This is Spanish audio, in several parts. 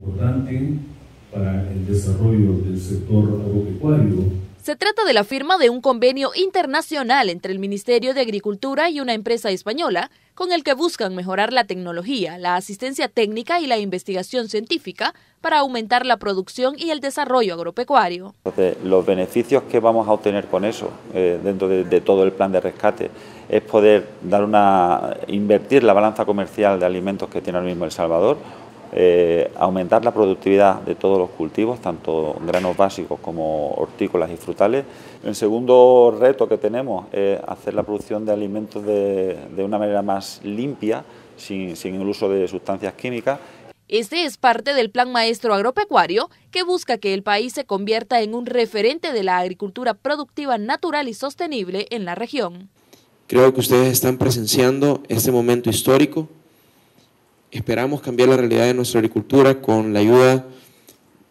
Importante para el desarrollo del sector agropecuario se trata de la firma de un convenio internacional entre el Ministerio de Agricultura y una empresa española, con el que buscan mejorar la tecnología, la asistencia técnica y la investigación científica para aumentar la producción y el desarrollo agropecuario. los beneficios que vamos a obtener con eso, eh, dentro de, de, todo el plan de rescate, es poder dar una, invertir la balanza comercial de alimentos que tiene ahora mismo El Salvador, eh, aumentar la productividad de todos los cultivos, tanto granos básicos como hortícolas y frutales. El segundo reto que tenemos es hacer la producción de alimentos de, una manera más limpia, sin, sin el uso de sustancias químicas. Este es parte del Plan Maestro Agropecuario que busca que el país se convierta en un referente de la agricultura productiva natural y sostenible en la región. Creo que ustedes están presenciando este momento histórico Esperamos cambiar la realidad de nuestra agricultura con la ayuda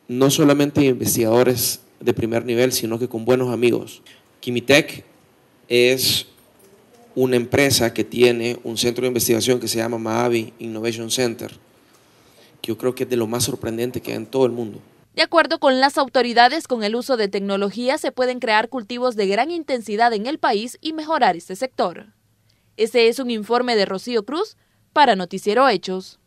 no solamente de investigadores de primer nivel, sino que con buenos amigos. Kimitec es una empresa que tiene un centro de investigación que se llama Maavi Innovation Center, que yo creo que es de lo más sorprendente que hay en todo el mundo. De acuerdo con las autoridades, con el uso de tecnología se pueden crear cultivos de gran intensidad en el país y mejorar este sector. Este es un informe de Rocío Cruz para Noticiero Hechos.